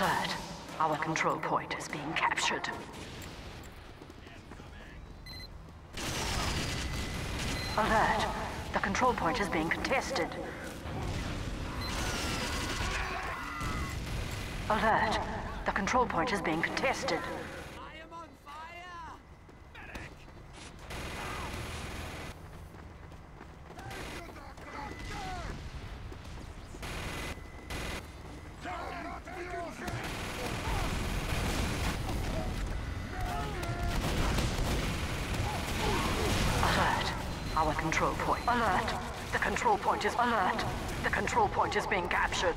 Alert. Our control point is being captured. Alert. The control point is being contested. Alert. The control point is being contested. Our control point. Alert. The control point is alert. The control point is being captured.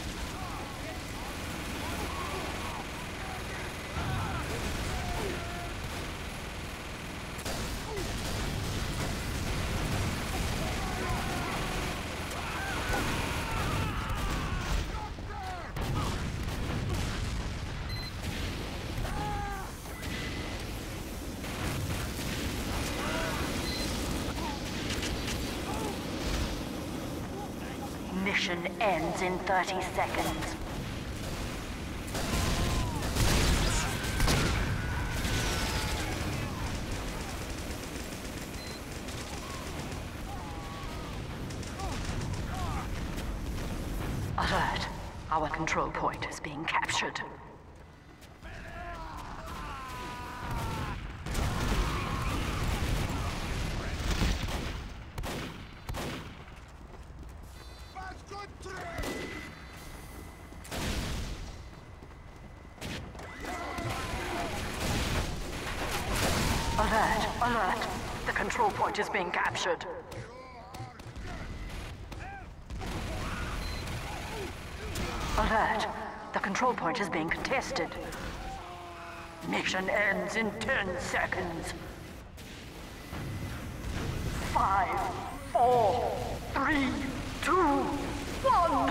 Mission ends in 30 seconds. Alert. Our control point is being captured. Alert, alert. The control point is being captured. Alert. The control point is being contested. Mission ends in 10 seconds. Five, four, three, two, one.